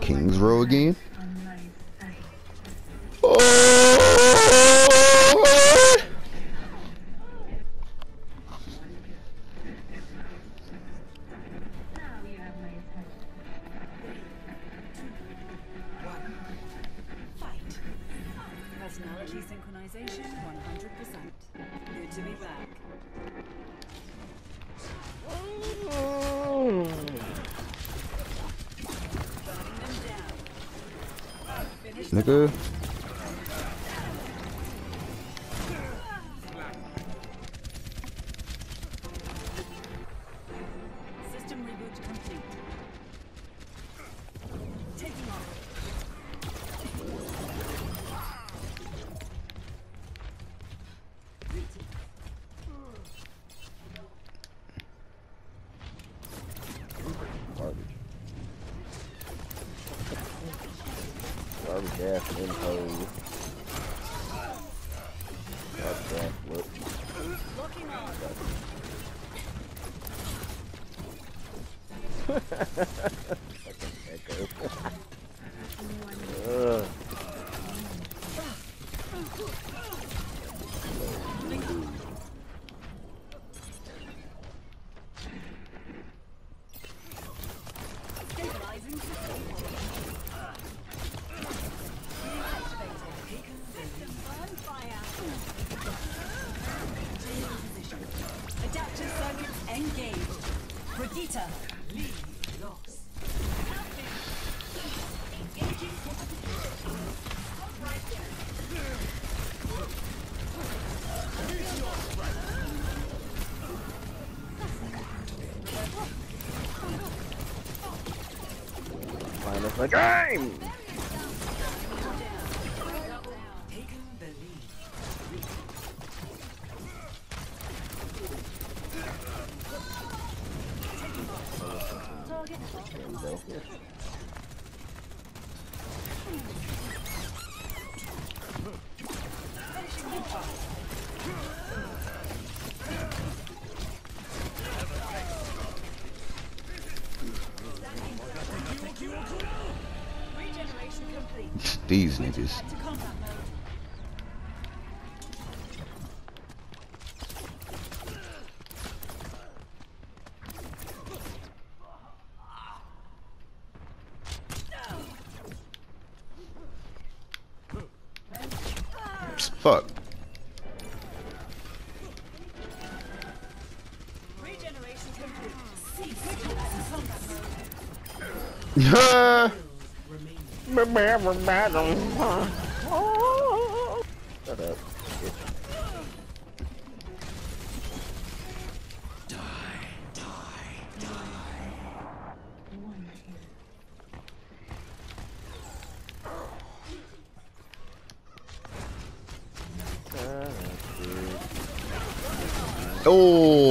King's Row again? death impose. The I'm these niggas. Oh,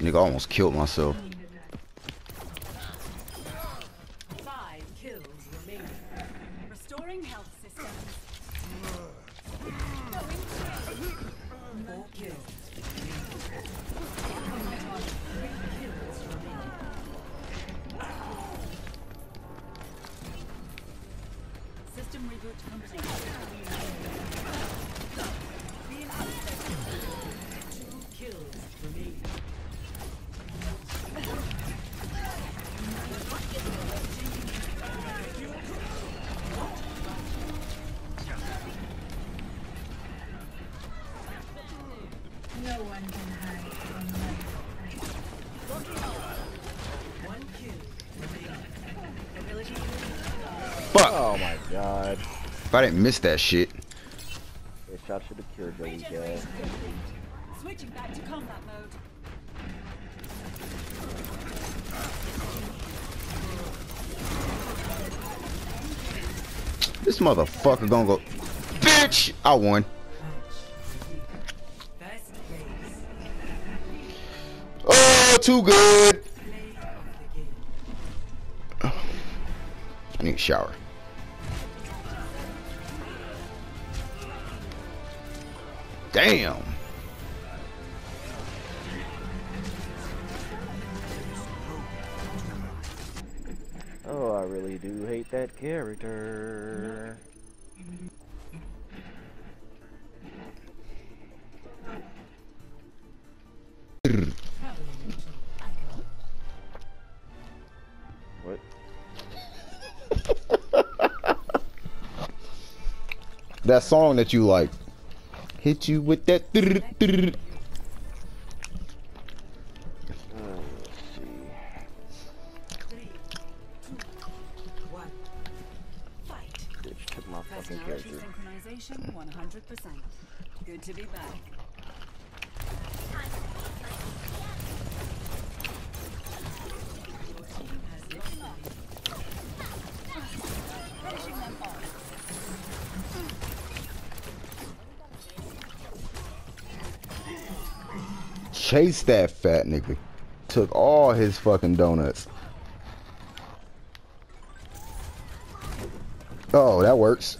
Nigga, I almost killed myself. Fuck! My god. If I didn't miss that shit. That shot should have cured those guys. Switching back to combat mode. This motherfucker gonna go. Bitch! I won. Best days. Oh, too good. Play of the game. I need a shower. Damn. Oh, I really do hate that character. What? That song that you like. Hit you with that. Let's see. Three, two, one. Fight. Bitch took my fucking character. synchronization 100%. Good to be back. Chase that fat nigga. Took all his fucking donuts. Oh, that works.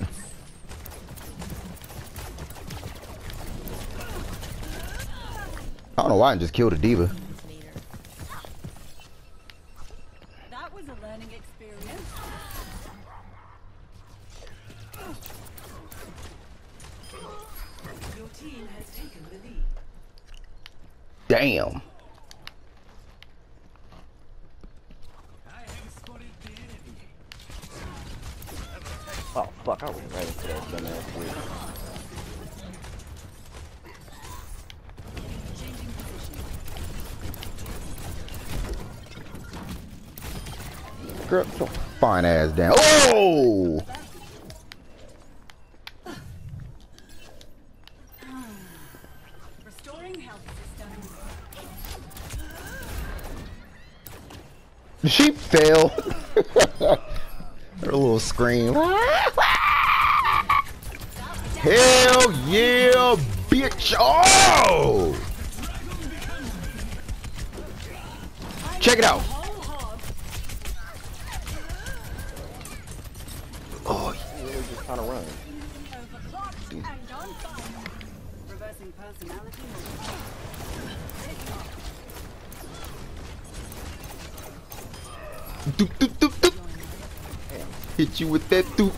I don't know why I just killed a D.Va. That was a learning experience. Your team has taken the lead. Damn. Oh fuck, I was right into that dumbass position. Girl, your fine ass down. Oh! Fell. Her little scream. Hell yeah, bitch. Oh! Check it out. You with that doop,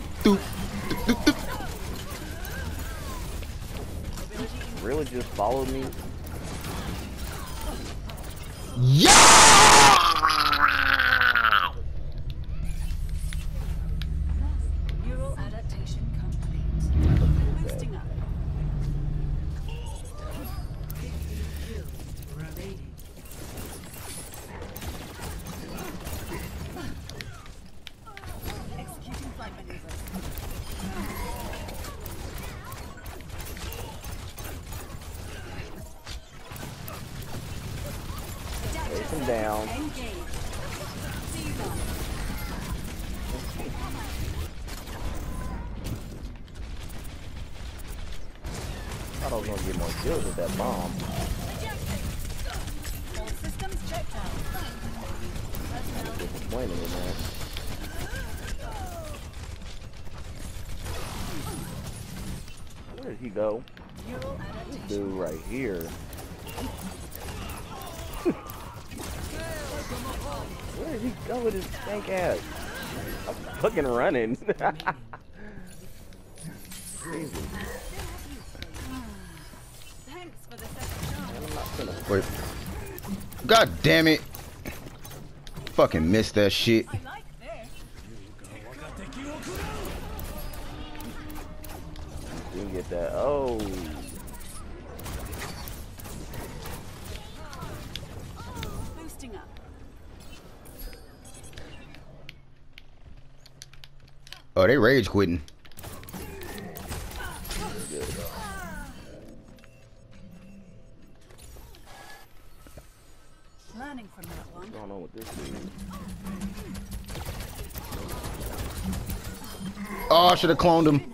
Down. On. Thought I was gonna get more kills with that bomb. Disappointed in that. Where did he go? Dude, right here. Where did he go with his stank ass? I'm fucking running. Crazy. Thanks for the second shot. I'm not gonna. Wait. God damn it. Fucking missed that shit. I like this. Didn't get that. Oh. Oh, they rage quitting. Learning from that one. What's going on with this dude? Oh, I should have cloned him.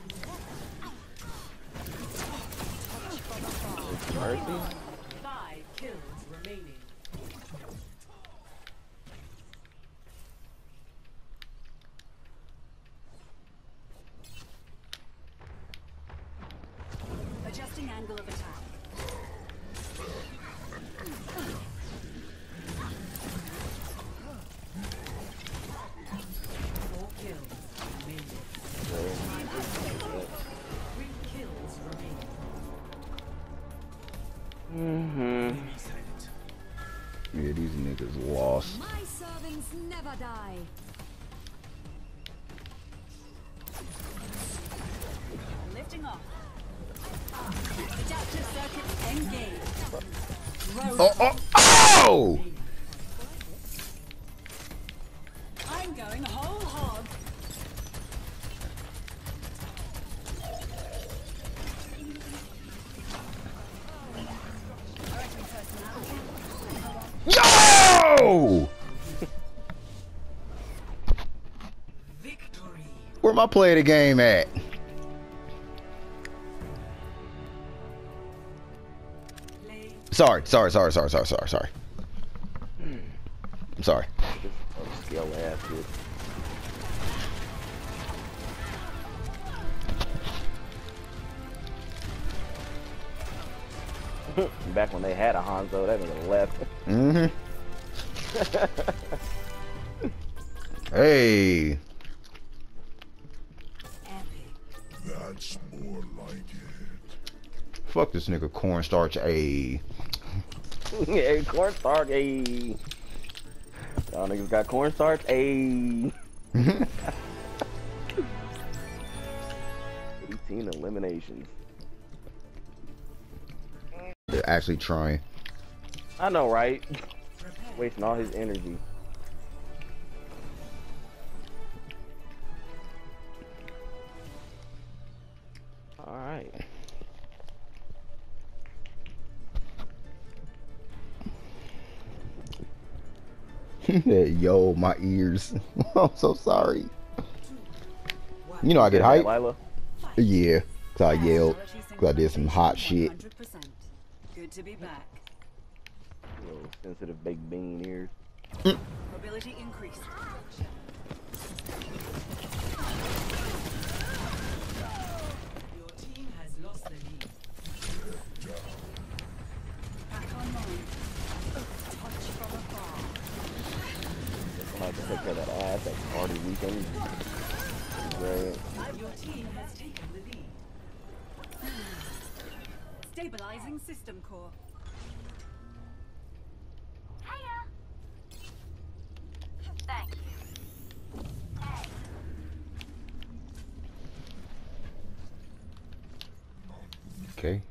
Oh, oh, oh! I'm going whole hog. Correcting personality. Yo! Victory. Where my play of the game at? Sorry, sorry, sorry, sorry, sorry, sorry, sorry. I'm sorry. Upscale ass shit. Back when they had a Hanzo, that nigga left. Mm-hmm. Hey. That's more like it. Fuck this nigga cornstarch. Hey. hey, cornstarch, ayy. Y'all niggas got cornstarch, ayy. 18 eliminations. They're actually trying. I know, right? Wasting all his energy. Yo, my ears. I'm so sorry. You know I get hyped. Lila. Yeah, cause I yelled. Cause I did some hot shit. Good to be back. Little sensitive baked bean ears. Mm. Mobility increased. Your team has lost the lead. Back online. Touch from afar. I like to take care of that ass at party weekend. Great. Your team has taken the lead. Stabilizing system core. Thank you. Okay.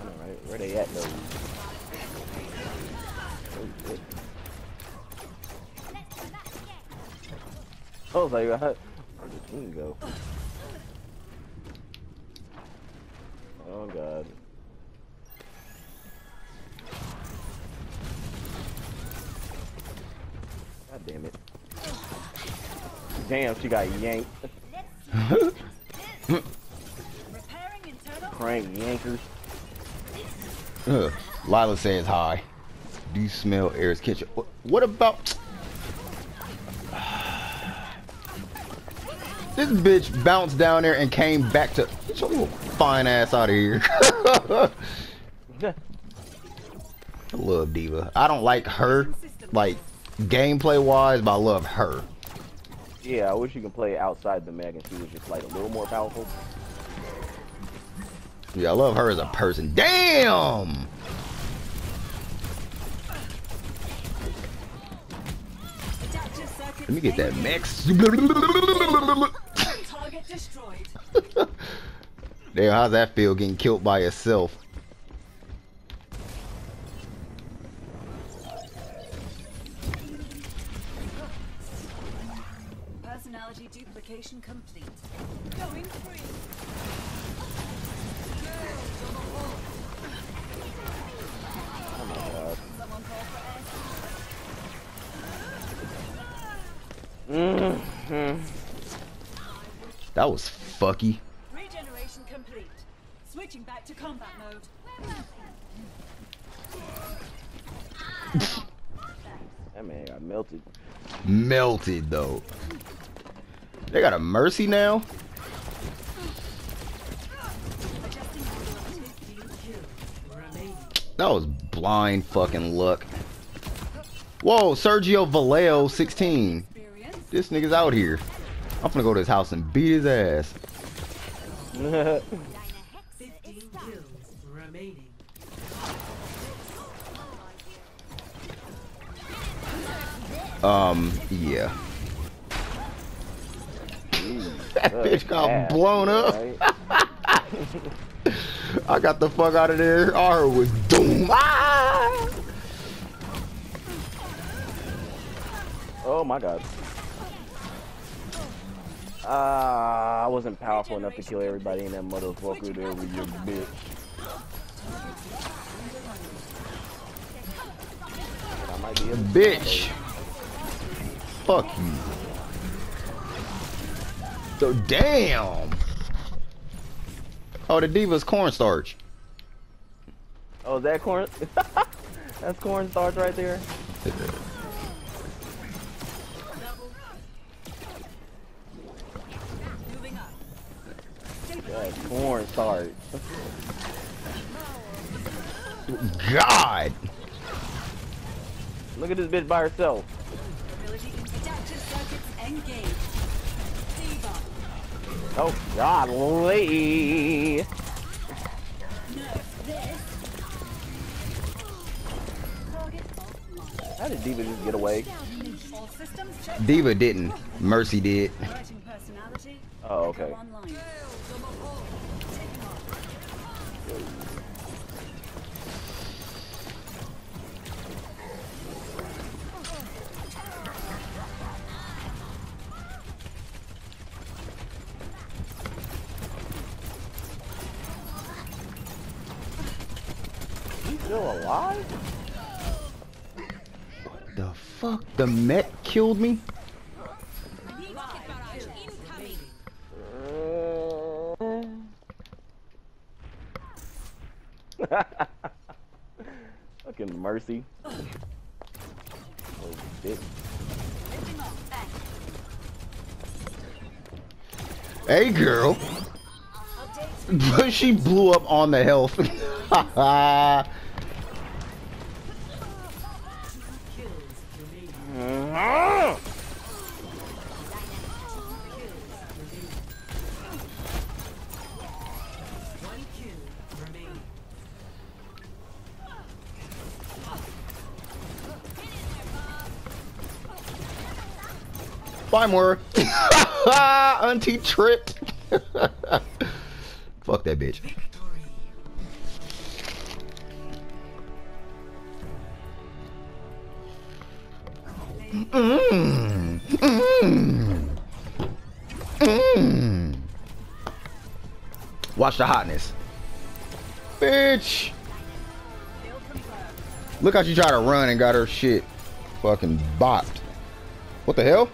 Alright, where they at though? Oh, shit. I was like, where'd the go? Oh god. God damn it. Damn, she got yanked. Crank yankers. Ugh. Lila says hi. Do you smell Air's kitchen? What, what about? This bitch bounced down there and came back to. Get your little fine ass out of here. I love D.Va. I don't like her, like gameplay wise, but I love her. yeah, I wish you could play outside the mech and she was just like a little more powerful. Yeah, I love her as a person. Damn! Let me get that max. Target destroyed. Damn, how's that feel getting killed by yourself? Personality duplication complete. Going free. Oh my god. Someone call for air Mm-hmm. That was fucky. Regeneration complete. Switching back to combat mode. That man got melted. Melted though. They got a mercy now. That was blind fucking luck. Whoa, Sergio Vallejo, 16. This nigga's out here. I'm gonna go to his house and beat his ass. 15 kills remaining. Um, yeah. That bitch got Ass, blown up. right? I got the fuck out of there. R was doom. Ah! Oh my god. Ah, I wasn't powerful enough to kill everybody in that motherfucker there with your bitch. I might be able to Bitch. Fuck you. So damn. Oh, the D.Va's cornstarch. Oh, is that corn? That's cornstarch right there. That's cornstarch. God. Look at this bitch by herself. Ability adaptive circuits engaged. D.Va. Oh, golly. Target offline. How did D.Va just get away? All systems checked. D.Va didn't. Mercy did. Oh, okay. Still alive? The fuck? The Met killed me? Fucking mercy. Oh, bitch. Lifting off. Thanks. Hey, girl. But she blew up on the health. More. Auntie tripped. Fuck that bitch. Watch the hotness. Bitch. Look how she tried to run and got her shit fucking bopped. What the hell?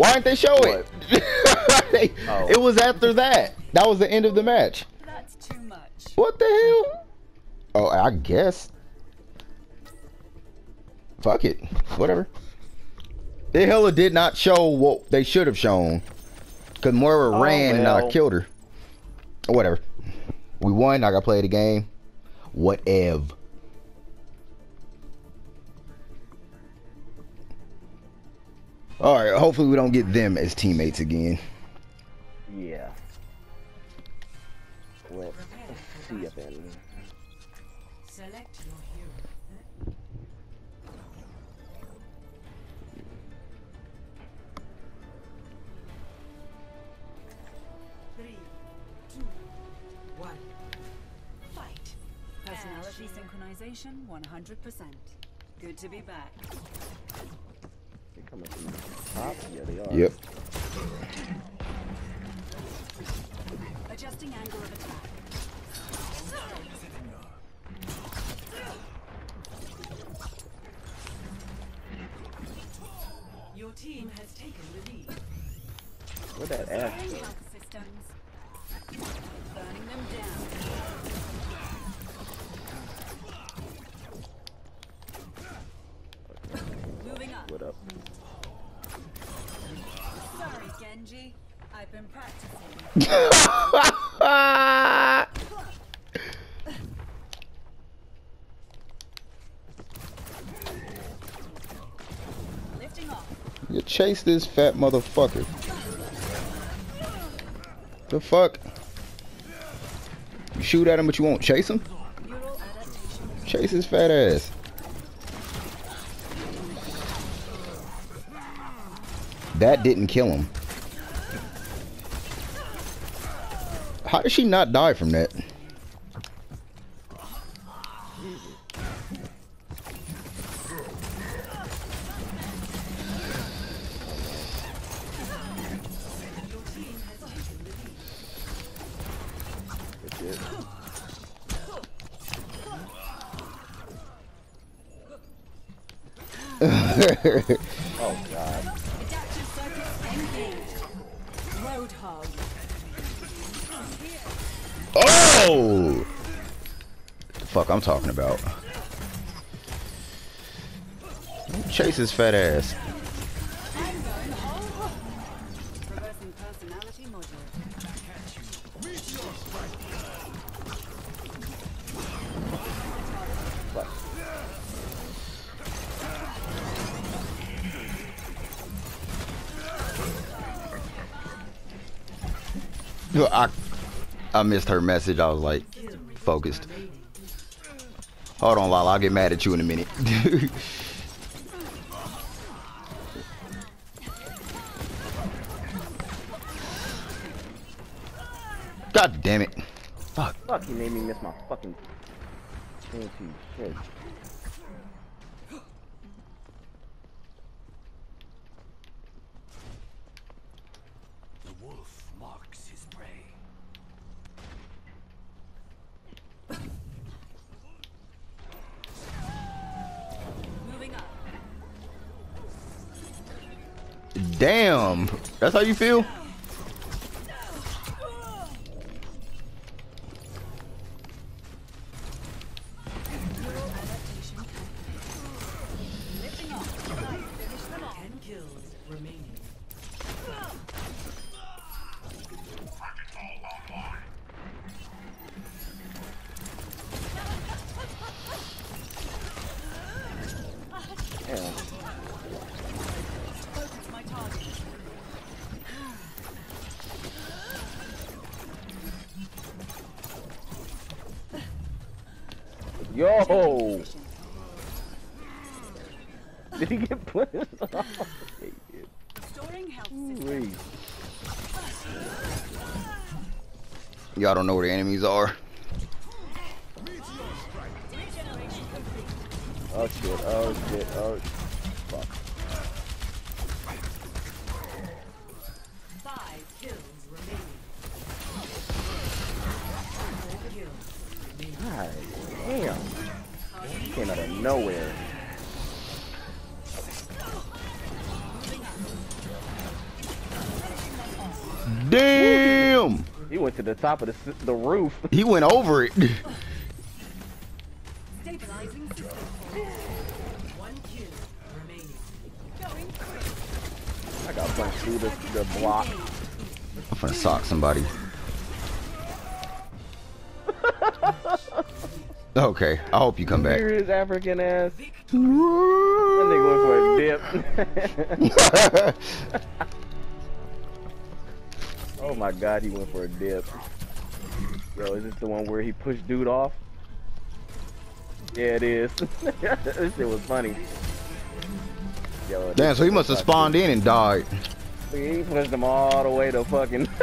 Why didn't they show it? They- Oh. It was after that. That was the end of the match. That's too much. What the hell? Oh, I guess. Fuck it. Whatever. They hella did not show what they should have shown. Cause Moira Oh, ran and I killed her. Whatever. We won. I got to play the game. Whatever. All right. Hopefully we don't get them as teammates again. Yeah. Let's see if then. Select your hero. Three, two, one. Fight. Personality synchronization 100%. Good to be back. They coming from the top? Yeah, they are. Yep. Adjusting angle of attack. Your team has taken the lead. Where that ass? Firing health systems. Burning them down. Moving up. What up? Sorry, Genji. I've been practicing. Lifting off. You chase this fat motherfucker. The fuck? You shoot at him, but you won't chase him? Chase his fat ass. That didn't kill him. How did she not die from that? The fuck I'm talking about. Chase his fat ass. I missed her message. I was like focused. Hold on, Lala. I'll get mad at you in a minute. God damn it. Fuck. Fuck, he made me miss my fucking shit. The wolf marks his prey. Moving up. Damn. That's how you feel? Did he get put off? Yeah, he did. Restoring health Y'all don't know where the enemies are. Regeneration complete. Oh shit, oh shit, oh fuck. Five kills remaining. God damn. Came out of nowhere. To the top of the, the roof. He went over it. Stabilizing system. One kill remaining. Going quick. I got punched through the, the block. I'm finna sock somebody. Okay, I hope you come back. Here his African ass. That nigga went for a dip. oh my god, he went for a dip. Yo, is this the one where he pushed dude off? Yeah, it is. this shit was funny. Yo, Damn, so he must have spawned in and died. He pushed him all the way to fucking.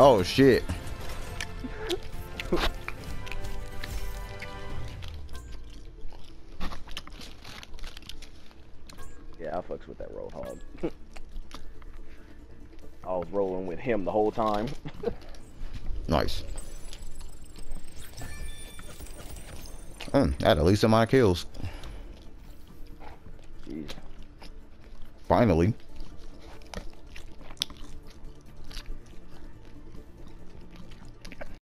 Oh shit. Him the whole time. Nice. Mm, that at least of my kills. Jeez. Finally.